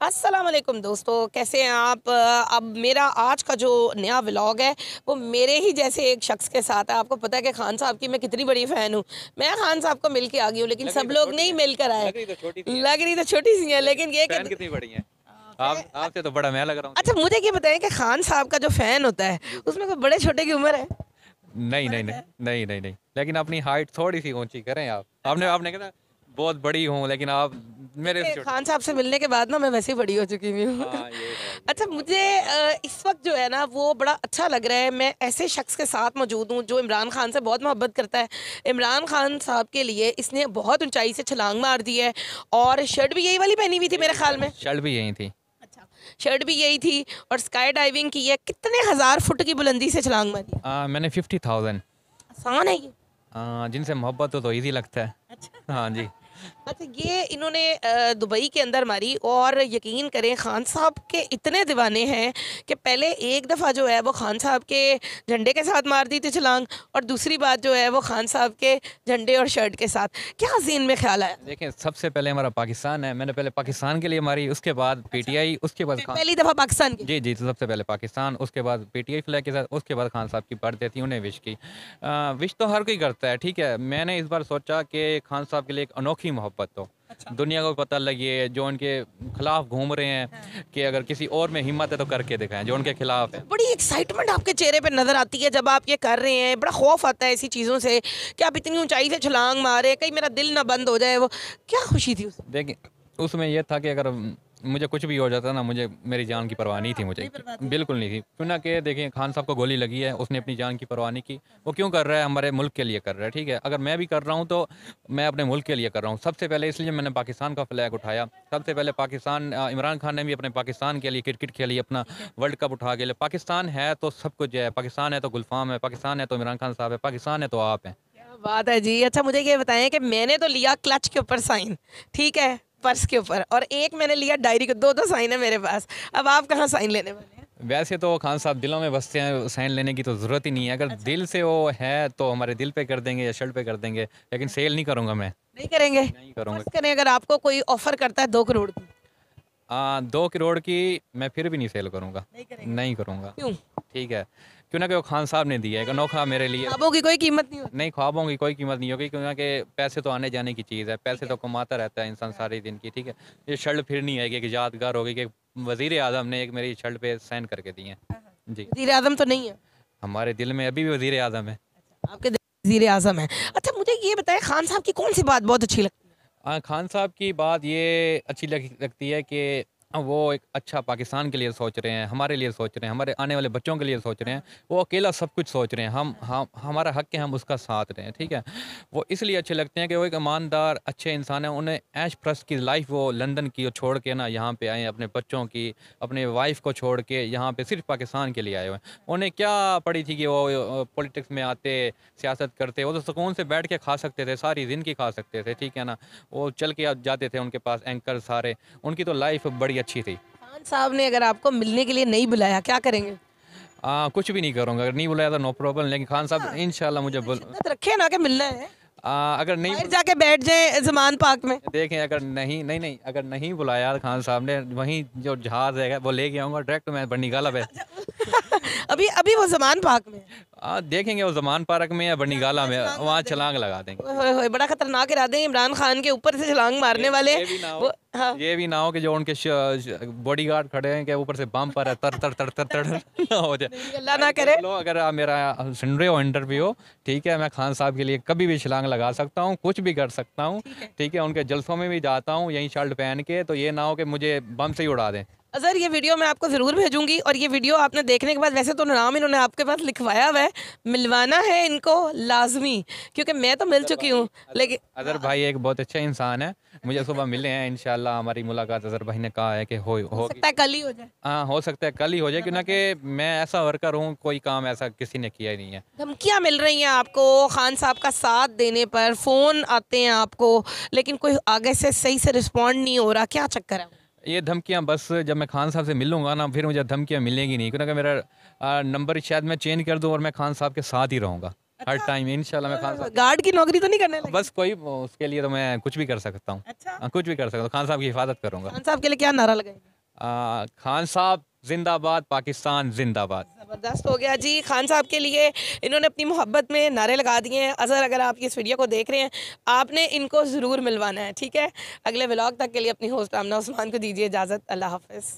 अस्सलाम वालेकुम दोस्तों कैसे हैं आप? अब मेरा आज का जो नया व्लॉग है वो मेरे ही जैसे एक शख्स के साथ है। आपको पता है कि खान साहब की मैं कितनी बड़ी फ़ैन हूँ। मैं खान साहब को मिल के आ गई हूँ लेकिन सब तो लोग नहीं मिलकर आए। लग रही तो है। लग रही तो छोटी सी है लेकिन ये कितनी बड़ी है? आप आपसे तो बड़ा मैं लग रहा हूँ। अच्छा मुझे ये बताएँ कि खान साहब का जो फ़ैन होता है उसमें कोई बड़े छोटे की उम्र है? नहीं नहीं नहीं नहीं नहीं नहीं। लेकिन अपनी हाइट थोड़ी सी ऊँची करें आप। आपने आपने कहा बहुत बड़ी हूँ लेकिन आप मेरे खान साहब से मिलने के बाद ना मैं वैसे ही बड़ी हो चुकी हुई हूँ हाँ। अच्छा मुझे इस वक्त जो है ना वो बड़ा अच्छा लग रहा है। मैं ऐसे शख्स के साथ मौजूद हूँ जो इमरान खान से बहुत मोहब्बत करता है। इमरान खान साहब के लिए इसने बहुत ऊंचाई से छलांग मार दी है और शर्ट भी यही वाली पहनी हुई थी मेरे ख्याल में। शर्ट भी यही थी। अच्छा शर्ट भी यही थी और स्काई डाइविंग की है। कितने हज़ार फुट की बुलंदी से छलांग मारी आ, मैंने फिफ्टी थाउज़ेंड आसान है ये। जिनसे मोहब्बत हो तो इजी लगता है। अच्छा। हाँ जी। अच्छा ये इन्होंने दुबई के अंदर मारी और यकीन करें खान साहब के इतने दीवाने हैं कि पहले एक दफ़ा जो है वो खान साहब के झंडे के साथ मार दी थी छलांग और दूसरी बात जो है वो खान साहब के झंडे और शर्ट के साथ। क्या जीन में ख्याल आया? देखें सबसे पहले हमारा पाकिस्तान है। मैंने पहले पाकिस्तान के लिए मारी उसके बाद पीटीआई उसके बाद पहली दफ़ा पाकिस्तान की? जी जी तो सबसे पहले पाकिस्तान उसके बाद पीटीआई फ्लैग के साथ उसके बाद खान साहब की बर्थडे थी उन्हें विश की। विश तो हर कोई करता है ठीक है? मैंने इस बार सोचा कि खान साहब के लिए एक अनोखी मोहब्बत हो। दुनिया को पता लगे जो उनके खिलाफ घूम रहे हैं कि अगर किसी और में हिम्मत है तो करके दिखाएँ जो उनके खिलाफ है। बड़ी एक्साइटमेंट आपके चेहरे पे नज़र आती है जब आप ये कर रहे हैं। बड़ा खौफ आता है ऐसी चीज़ों से कि आप इतनी ऊंचाई से छलांग मारे कहीं मेरा दिल ना बंद हो जाए वो क्या खुशी थी देखिए उसमें यह था कि अगर मुझे कुछ भी हो जाता ना मुझे मेरी जान की परवाह नहीं थी मुझे। बिल्कुल नहीं थी। क्यों ना कि देखिए खान साहब को गोली लगी है उसने अपनी जान की परवाह नहीं की। वो क्यों कर रहा है? हमारे मुल्क के लिए कर रहा है ठीक है? अगर मैं भी कर रहा हूँ तो मैं अपने मुल्क के लिए कर रहा हूँ। सबसे पहले इसलिए मैंने पाकिस्तान का फ्लैग उठाया। सबसे पहले पाकिस्तान इमरान खान ने भी अपने पाकिस्तान के लिए क्रिकेट खेली अपना वर्ल्ड कप उठा के लिए। पाकिस्तान है तो सब कुछ है। पाकिस्तान है तो गुलफाम है पाकिस्तान है तो इमरान खान साहब है पाकिस्तान है तो आप हैं। बात है जी। अच्छा मुझे ये बताएँ कि मैंने तो लिया क्लच के ऊपर साइन ठीक है? पर्स के ऊपर। और एक मैंने लिया डायरी को दो दो साइन है मेरे पास। अब आप कहाँ साइन लेने वाले हैं? वैसे तो खान साहब दिलों में बसते हैं साइन लेने की तो ज़रूरत ही नहीं है। अगर अच्छा। दिल से वो है तो हमारे दिल पे कर देंगे या शर्ट पे कर देंगे लेकिन सेल नहीं करूँगा मैं। नहीं करेंगे? नहीं करूँगा। करें अगर आपको कोई ऑफ़र करता है दो करोड़ की। आ, दो करोड़ की मैं फिर भी नहीं सेल करूँगा। नहीं करेंगे। करूँगा। ठीक है। क्यों ना कि वो खान साहब ने दिया है एक अनोखा मेरे लिए। ख्वाबों की कोई कीमत नहीं होती। नहीं ख्वाबों की कोई कीमत नहीं होगी क्योंकि कि पैसे तो आने जाने की चीज़ है पैसे तो कमाता रहता है इंसान सारे दिन की ठीक है? ये शर्ट फिर नहीं आएगी कि यादगार होगी कि वज़ीर आज़म ने एक मेरी शर्ट पे साइन करके दी है। जी। वज़ीर आज़म तो नहीं है। हमारे दिल में अभी भी वज़ीर आज़म है। आपके वज़ीर आज़म है। अच्छा मुझे ये बताएँ खान साहब की कौन सी बात बहुत अच्छी लगती है? खान साहब की बात ये अच्छी लगती है कि वो एक अच्छा पाकिस्तान के लिए सोच रहे हैं, हमारे लिए सोच रहे हैं, हमारे आने वाले बच्चों के लिए सोच रहे हैं। वो अकेला सब कुछ सोच रहे हैं, हम हम, हमारा हक है, हम उसका साथ रहें हैं, ठीक है? वो इसलिए अच्छे लगते हैं कि वो एक ईमानदार, अच्छे इंसान हैं, उन्हें ऐश प्रस्त की लाइफ वो लंदन की छोड़ के ना यहाँ पे आए अपने बच्चों की, अपने वाइफ को छोड़ के यहाँ पे सिर्फ़ पाकिस्तान के लिए आए हुए हैं। उन्हें क्या पड़ी थी कि वो पॉलिटिक्स में आते, सियासत करते, वो तो सुकून से बैठ के खा सकते थे, सारी ज़िंदगी खा सकते थे, ठीक है ना? वो चल के जाते थे उनके पास एंकर सारे, उनकी तो लाइफ बड़ी अच्छी थी। खान साहब ने अगर आपको मिलने के लिए नहीं बुलाया क्या करेंगे? आ, कुछ भी नहीं करूँगा। अगर नहीं बुलाया तो नो प्रॉब्लम लेकिन खान साहब इन मुझे बुल रखे ना कि मिलना है। आ, अगर नहीं जाके बैठ जाए जमान पार्क में। देखें अगर नहीं नहीं नहीं अगर नहीं बुलाया खान साहब ने वहीं जो जहाज़ है वो लेके आऊँगा डायरेक्ट मैं बनी गाला पे अभी अभी वो जमान पार्क में आ, देखेंगे वो जमान पार्क में या बनी गाला में। वहाँ छलांग लगा देंगे। होए होए, बड़ा खतरनाक इरादे हैं इमरान खान के ऊपर से छलांग मारने वाले। ये भी ना हो हाँ। ये भी ना हो कि जो उनके बॉडी गार्ड खड़े हैं कि ऊपर से बम पर तर तर तर तर तर ना हो जाए। अल्लाह ना करे। चलो अगर आप मेरा सुन रहे हो इंटरव्यू ठीक है मैं खान साहब के लिए कभी भी छलांग लगा सकता हूँ कुछ भी कर सकता हूँ ठीक है। उनके जलसों में भी जाता हूँ यहीं शर्ट पहन के तो ये ना हो कि मुझे बम से ही उड़ा दें। अजहर ये वीडियो मैं आपको ज़रूर भेजूँगी और ये वीडियो आपने देखने के बाद वैसे तो नाम इन्होंने आपके पास लिखवाया हुआ है मिलवाना है इनको लाजमी क्योंकि मैं तो मिल चुकी हूँ लेकिन अजहर भाई एक बहुत अच्छा इंसान है मुझे सुबह मिले हैं इंशाल्लाह हमारी मुलाकात अजहर भाई ने कहा है कि हो हो सकता है कल ही हो जाए। हाँ हो सकता है कल ही हो जाए क्यों ना कि मैं ऐसा वर्कर हूँ कोई काम ऐसा किसी ने किया ही नहीं है। धमकियाँ मिल रही हैं आपको खान साहब का साथ देने पर फ़ोन आते हैं आपको लेकिन कोई आगे से सही से रिस्पॉन्ड नहीं हो रहा क्या चक्कर है? ये धमकियाँ बस जब मैं खान साहब से मिलूँगा ना फिर मुझे धमकियाँ मिलेंगी नहीं। क्योंकि मेरा नंबर शायद मैं चेंज कर दूँ और मैं खान साहब के साथ ही रहूँगा। हर टाइम इंशाल्लाह मैं खान साहब गार्ड की नौकरी तो नहीं करने लगे? बस कोई उसके लिए तो मैं कुछ भी कर सकता हूँ। अच्छा। हाँ, कुछ भी कर सकता हूँ खान साहब की हिफाजत करूँगा। खान साहब के लिए क्या नारा लगाएँगे? खान साहब जिंदाबाद पाकिस्तान जिंदाबाद। ज़बरदस्त हो गया। जी, खान साहब के लिए इन्होंने अपनी मोहब्बत में नारे लगा दिए हैं। अज़र अगर आप इस वीडियो को देख रहे हैं, आपने इनको ज़रूर मिलवाना है, ठीक है? अगले ब्लॉग तक के लिए अपनी होस्ट आमना उस्मान को दीजिए इजाज़त। अल्लाह हाफिज़।